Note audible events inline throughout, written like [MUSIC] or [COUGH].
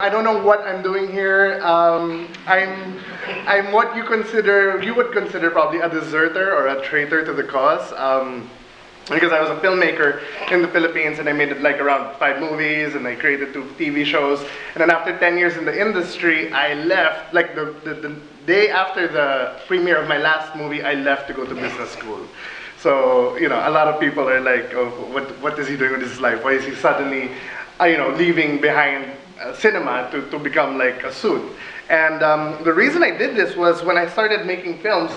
I don't know what I'm doing here. Um, I'm, I'm what you consider, you would consider probably a deserter or a traitor to the cause. Um, because I was a filmmaker in the Philippines and I made like around five movies and I created two TV shows. And then after 10 years in the industry, I left, like the, the, the day after the premiere of my last movie, I left to go to business school. So, you know, a lot of people are like, oh, what, what is he doing with his life? Why is he suddenly, uh, you know, leaving behind cinema to, to become like a suit. And um, the reason I did this was when I started making films,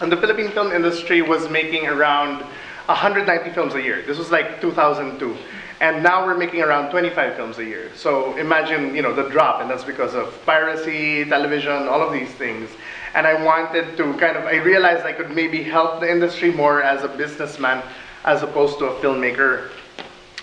and the Philippine film industry was making around 190 films a year. This was like 2002. And now we're making around 25 films a year. So imagine, you know, the drop, and that's because of piracy, television, all of these things. And I wanted to kind of, I realized I could maybe help the industry more as a businessman as opposed to a filmmaker,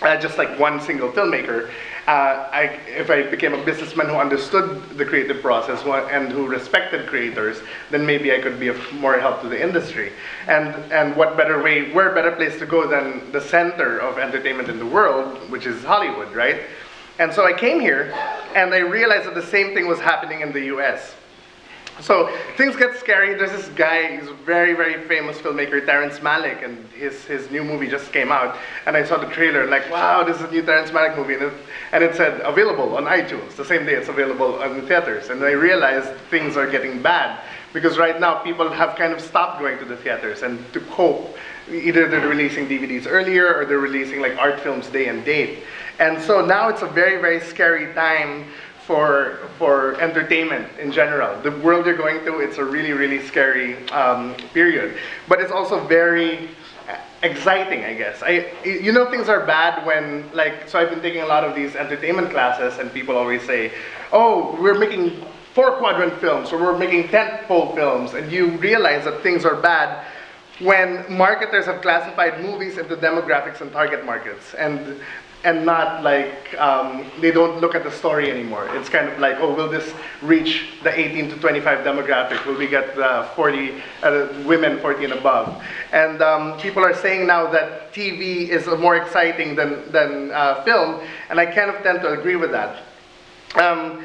uh, just like one single filmmaker uh, I, if I became a businessman who understood the creative process and who respected creators, then maybe I could be of more help to the industry. And, and what better way, where better place to go than the center of entertainment in the world, which is Hollywood, right? And so I came here and I realized that the same thing was happening in the US. So things get scary. There's this guy, he's a very, very famous filmmaker, Terrence Malick, and his, his new movie just came out. And I saw the trailer, like, wow, this is a new Terrence Malick movie. And it, and it said available on iTunes. The same day it's available on the theaters. And I realized things are getting bad. Because right now people have kind of stopped going to the theaters and to cope, either they're releasing DVDs earlier or they're releasing like art films day and date. And so now it's a very, very scary time for, for entertainment in general. The world you're going through, it's a really, really scary um, period. But it's also very exciting, I guess. I, you know, things are bad when, like, so I've been taking a lot of these entertainment classes, and people always say, "Oh, we're making four quadrant films, or we're making tentpole films," and you realize that things are bad when marketers have classified movies into demographics and target markets. And and not like um, they don't look at the story anymore. It's kind of like, oh, will this reach the 18 to 25 demographic? Will we get the 40 uh, women 40 and above? And um, people are saying now that TV is more exciting than than uh, film, and I kind of tend to agree with that. Um,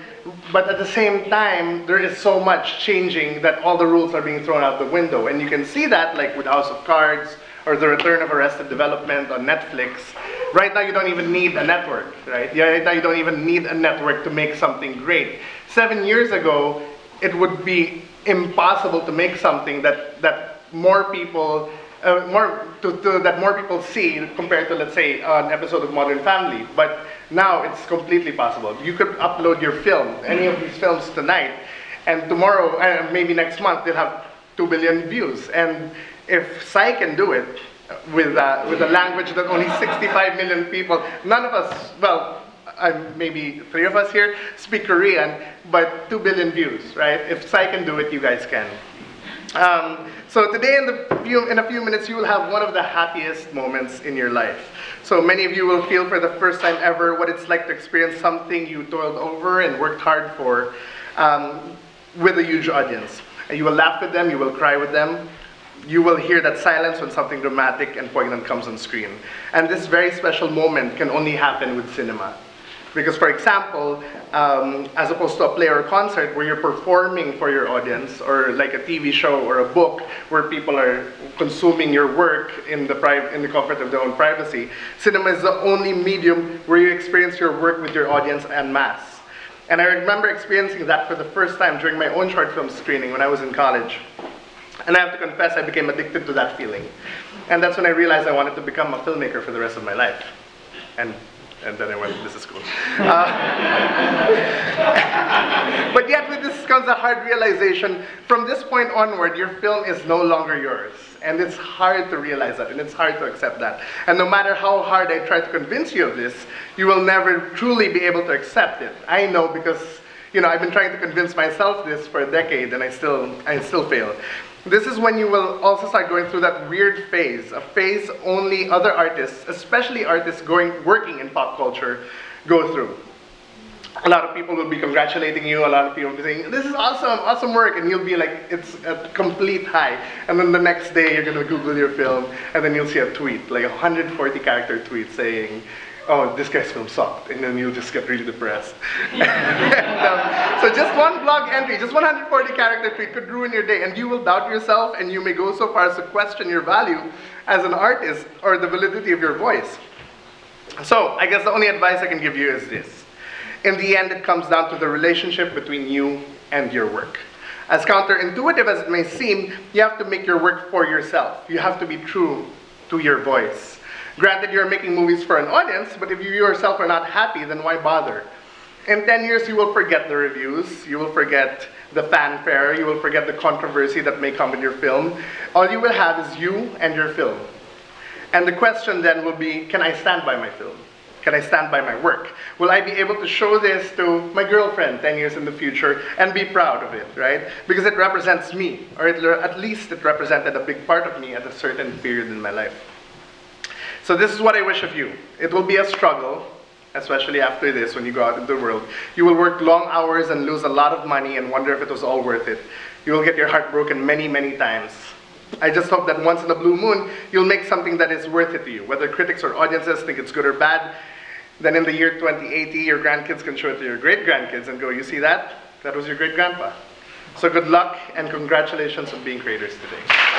but at the same time, there is so much changing that all the rules are being thrown out the window, and you can see that like with House of Cards or the return of Arrested Development on Netflix. Right now, you don't even need a network, right? Right now, you don't even need a network to make something great. Seven years ago, it would be impossible to make something that, that more people uh, more to, to, that more people see compared to let's say an episode of Modern Family. But now it's completely possible. You could upload your film, any of these films tonight, and tomorrow, uh, maybe next month, they'll have two billion views. And if Psy can do it with, uh, with a language that only 65 million people, none of us, well, uh, maybe three of us here speak Korean, but 2 billion views, right? If Psy can do it, you guys can. Um, so today in, the few, in a few minutes, you will have one of the happiest moments in your life. So many of you will feel for the first time ever what it's like to experience something you toiled over and worked hard for um, with a huge audience. And you will laugh with them, you will cry with them, you will hear that silence when something dramatic and poignant comes on screen. And this very special moment can only happen with cinema. Because, for example, um, as opposed to a play or a concert where you're performing for your audience, or like a TV show or a book where people are consuming your work in the, in the comfort of their own privacy, cinema is the only medium where you experience your work with your audience en masse. And I remember experiencing that for the first time during my own short film screening when I was in college. And I have to confess, I became addicted to that feeling. And that's when I realized I wanted to become a filmmaker for the rest of my life. And, and then I went to business school. Uh, [LAUGHS] but yet with this comes a hard realization. From this point onward, your film is no longer yours. And it's hard to realize that, and it's hard to accept that. And no matter how hard I try to convince you of this, you will never truly be able to accept it. I know because you know, I've been trying to convince myself this for a decade and I still, I still fail. This is when you will also start going through that weird phase, a phase only other artists, especially artists going, working in pop culture, go through. A lot of people will be congratulating you, a lot of people will be saying, this is awesome, awesome work, and you'll be like, it's a complete high. And then the next day you're gonna Google your film, and then you'll see a tweet, like a 140 character tweet saying, oh, this guy's film sucked, and then you'll just get really depressed. [LAUGHS] and, um, so just one just 140 character tweet could ruin your day, and you will doubt yourself, and you may go so far as to question your value as an artist or the validity of your voice. So I guess the only advice I can give you is this. In the end, it comes down to the relationship between you and your work. As counterintuitive as it may seem, you have to make your work for yourself. You have to be true to your voice. Granted, you're making movies for an audience, but if you yourself are not happy, then why bother? In 10 years, you will forget the reviews, you will forget the fanfare, you will forget the controversy that may come in your film. All you will have is you and your film. And the question then will be, can I stand by my film? Can I stand by my work? Will I be able to show this to my girlfriend 10 years in the future and be proud of it, right? Because it represents me, or it, at least it represented a big part of me at a certain period in my life. So this is what I wish of you. It will be a struggle, especially after this when you go out into the world. You will work long hours and lose a lot of money and wonder if it was all worth it. You will get your heart broken many, many times. I just hope that once in a blue moon, you'll make something that is worth it to you. Whether critics or audiences think it's good or bad, then in the year 2080, your grandkids can show it to your great grandkids and go, you see that? That was your great grandpa. So good luck and congratulations on being creators today.